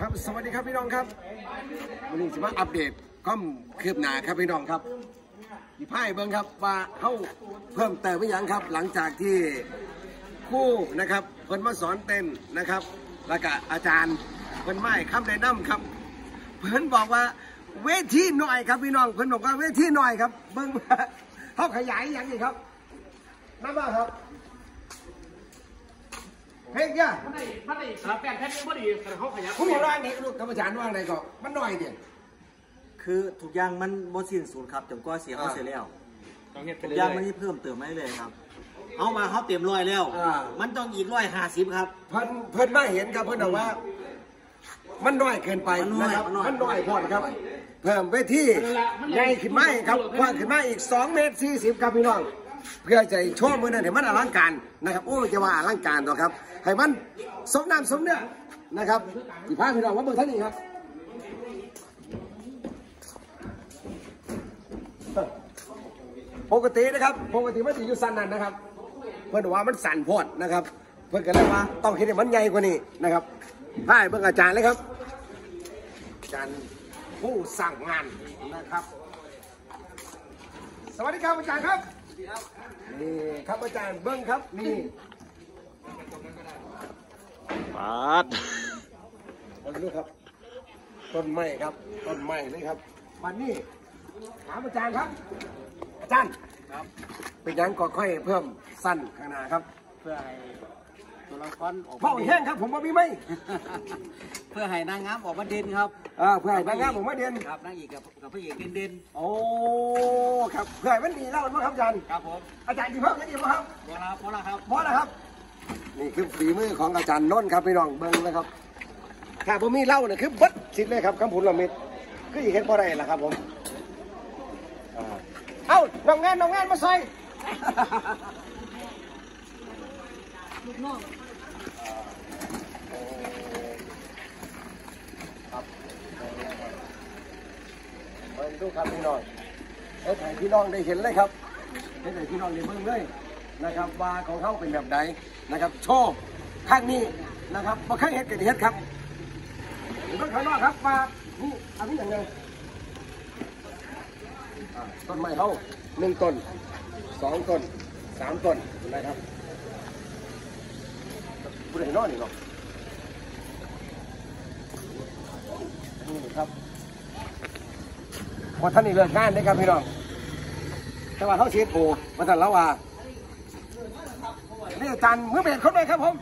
ครับสวัสดีครับพี่น้องครับวันนี้จะมาอัปเดตข้อมคืบหน้าครับพี่น้องครับมีไพ่เบิ้งครับว่าเขาเพิ่มเติมไปยังครับ หลังจากที่คู่นะครับเพิ่นมาสอนเต้นนะครับแล้วก็อาจารย์เพิ่นไม่คำแนะนำครับ เพิ่นบอกว่าเวทีหน่อยครับพี่น้องเพิ่นบอกว่าเวทีหน่อยครับเบิ้งเขาขยายอย่างนี้ครับนั่นว่าครับ เพลงเนี่ยมันได้มันได้สามแปดแผ่นยังพอดีแต่เขาขยับคุณบอกว่าไงลูกกรรมการว่าไงก็มันหน่อยเดียวคือทุกอย่างมันบ่สิ้นสุดครับจนกว่าเสียเขาเสียแล้วต้องเฮ็ดไปทุกเรื่อย่างอมันยนี่เพิ่มเติมมาเรื่อยๆครับเอามาเขาเต็มร้อยแล้วมันต้องอีกร้อยห้าสิบครับ เพิ่นเพิ่นมาเห็นครับเพิ่นบอกว่า มันน้อยเกินไปมันน้อยนะครับมันน้อยมันน้อยพอดครับ เพิ่มไปที่ใหญ่ขึ้นมาอีกครับกว้างขึ้นมาอีก2เมตร40ครับพี่น้อง เพื่อจะโชว์มือนั้นให้มันอลังการนะครับ โอ้จะว่าอลังการต่อครับให้มันสมน้ำสมเนื้อนะครับพี่พาพี่น้องว่าเบิ่งท่านนี้ครับปกตินะครับปกติมันจะอยู่สั้นนั่นนะครับ เพื่อนว่ามันสั่นโพดนะครับ เพื่อนก็เลยว่าต้องคิดให้มันใหญ่กว่านี้นะครับให้เบิ่งอาจารย์เลยครับอาจารย์ผู้สั่งงานนะครับ สวัสดีครับอาจารย์ครับ นี่ครับอาจารย์เบิ้งครับนี่ปาดมาดูครับ ต้นไม้ครับ ต้นไม้เลยครับวันนี้ถามอาจารย์ครับ อาจารย์ครับเป็นยังก็ค่อยเพิ่มสั้นข้างหน้าครับ เพื่อให้ ตัวละครออกพ่อแห้งครับ ผมว่ามีไหมเพื่อให้นางงามออกมาเด่นครับอ่าเพื่อให้นางงามผมมาเด่นครับนางเอกกับกับพระเอกเด่นโอ้ครับเพื่อให้มันดีแล้วมั้งครับอาจารย์ๆครับผมอาจารย์ที่เพิ่มยังอีกไหมครับพอละพอละครับพอแล้วครับ นี่คือฝีมือของอาจารย์นนท์ครับพี่น้องเบิ้งนะครับถ้าผมมีเหล้าเนี่ยคือเบัดสิทธิ์เลยครับคำพูดละเม็ดก็อีกเห็นพอได้ละครับผมอ่าเอ้าน้องงานน้องงานมาใส่ ครับเบิ้งดูครับพี่น้องให้ถ่ายพี่น้องได้เห็นเลยครับให้ถ่ายพี่น้องได้เบิ้งเลยนะครับว่าของเขาเป็นแบบไหนนะครับโชว์ข้างนี้นะครับมาข้างเห็ดกันเห็ดครับเบิ้งข้างนอกครับมานี่อันนี้อย่างไงต้นไม้เขาหนึ่งต้นสองต้นสามต้นนะครับ ผู้นอนนี่เนาะนี่ครับพอท่านนี่เลิกงานได้ครับพี่น้องแต่ว่าเขาเสียโอมาท่านแล้วว่านี่อาจารย์มือเบสคนไหนครับผม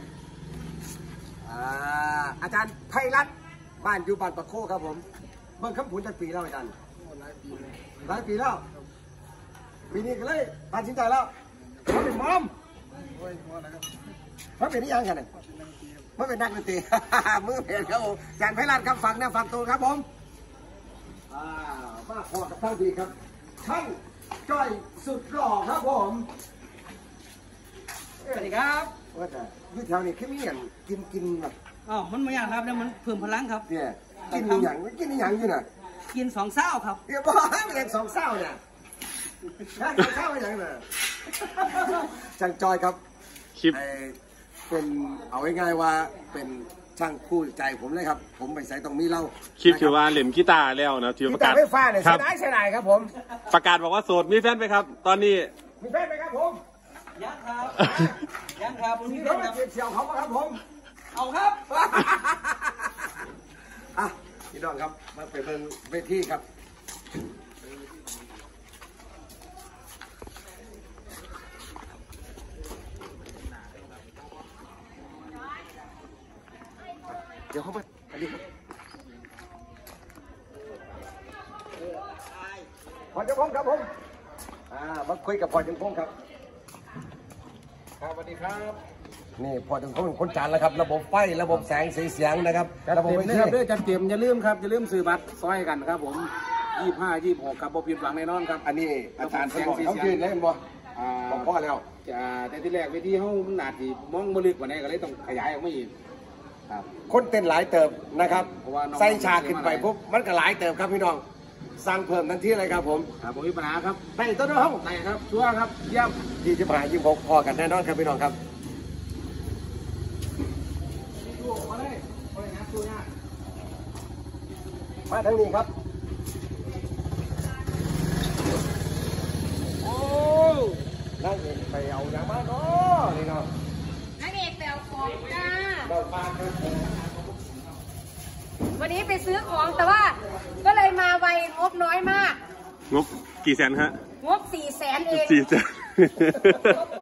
อ่าอาจารย์ไพรัตบ้านอยู่บ้านปะโคครับผมเบิ่งคำผุนจากปีแล้วอาจารย์หลายปีแล้วปีนี้ก็เลยตัดสินใจแล้วเขาเป็นหมอม เขาเป็นนี่ยังกันเนี่ยไม่เป็นนักดนตรีมือเพลงครับผมอาจารย์ไพรัตน์ครับฟังนะฟังตัวครับผมอ่ามาขอกับท่านดีครับท่านจ้อยสุดหล่อครับผมสวัสดีครับว่าแต่อยี่แถวนี้คือมีอย่างกินกินแบบอ๋อมันไม่ยากครับแล้วมันเพิ่มพลังครับเนี่ยกินอหย่างกินอหย่างอยู่น่ะกินสองเศร้าครับเดี๋ยวบอกให้มันเรียนสองเศร้าเนี่ยแค่สองเศร้าอย่างน่ะจังจอยครับ คลิป ไอ้เป็นเอาง่ายๆว่าเป็นช่างคู่ใจผมเลยครับ ผมไปใส่ต้องมีเหล้าคลิปที่ว่าเล่นกีตาร์แล้วนะที่กีประาศตากร์ไฟฟ้าเนี่ยครัเสียดายเสียดายครับผมประกาศบอกว่าโสดมีแฟนไหมครับ ตอนนี้ มีแฟนไหมครับผมยังครับ ยังครับผมมีมีเขาเพื่อนมาครับเสียบเสี่ยวเขาปะครับผม เอาครับ อะพี่น้องครับมาไปเบิ่งเวทีครับ เดี๋ยวเขามาอันนี้ครับพอจังพงครับผมอ่ามาคุยกับพอจังพงครับ ครับสวัสดีครับ นี่พอจังพงคนจานแล้วครับ ระบบไฟระบบแสงสีเสียงนะครับจัดระบบเต็มไฟนะครับด้วยจัดเต็มอย่าลืมครับอย่าลืมซื้อบัตรซอยกันครับผมยี่ห้ายี่หกครับบ่ผิดหวังแน่นอนครับอันนี้อาจารย์เพิ่นบอกเขายืนเลยเห็นบ่อ่าบอกพ่อแล้วอ่าแต่ที่แรกเวทีเฮามันหนาที่มองบ่ลึกกว่านี้ก็เลยต้องขยายออกมาอีก ครับคนเต้นหลายเติบนะครับเพราะว่าน้องใส่ฉากขึ้นไปปุ๊บมันก็หลายเติบครับพี่น้องสร้างเพิ่มทันทีเลยครับผมครับผมมีปัญหาครับไปต้นห้องได้ครับชัวร์ครับเยี่ยมที่จะผ่ายิ่งพกพอกันแน่นอนครับพี่น้องครับมาเลยไปหาชัวร์มาทางนี้ครับ โอ้นั่งเองไปเอาอย่างมาเนาะนี่เนาะ นางเอกแปลของจ้า เราพากัน วันนี้ไปซื้อของแต่ว่าก็เลยมาไวงบน้อยมาก งบกี่แสนฮะ งบสี่แสนเอง สี่แสน